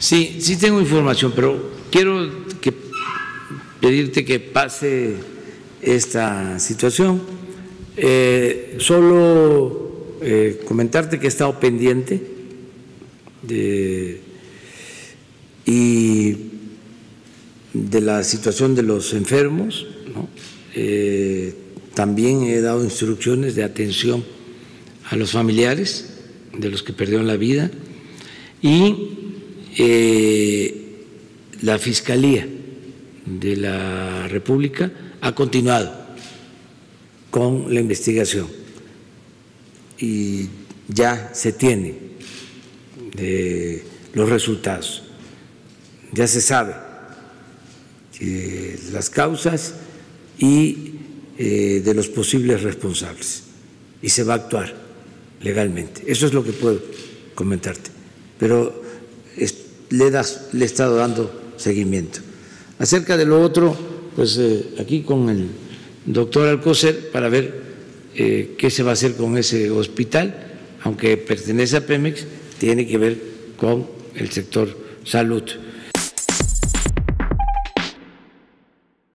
Sí, sí tengo información, pero quiero que pedirte que pase esta situación. Eh, solo eh, comentarte que he estado pendiente de, y de la situación de los enfermos. Eh, también he dado instrucciones de atención a los familiares de los que perdieron la vida y la Fiscalía de la República ha continuado con la investigación y ya se tiene eh, los resultados, ya se sabe eh, las causas y eh, de los posibles responsables. Y se va a actuar legalmente. Eso es lo que puedo comentarte, pero le, das, le he estado dando seguimiento. Acerca de lo otro, pues aquí con el doctor Alcocer para ver eh, qué se va a hacer con ese hospital, aunque pertenece a Pemex, tiene que ver con el sector salud.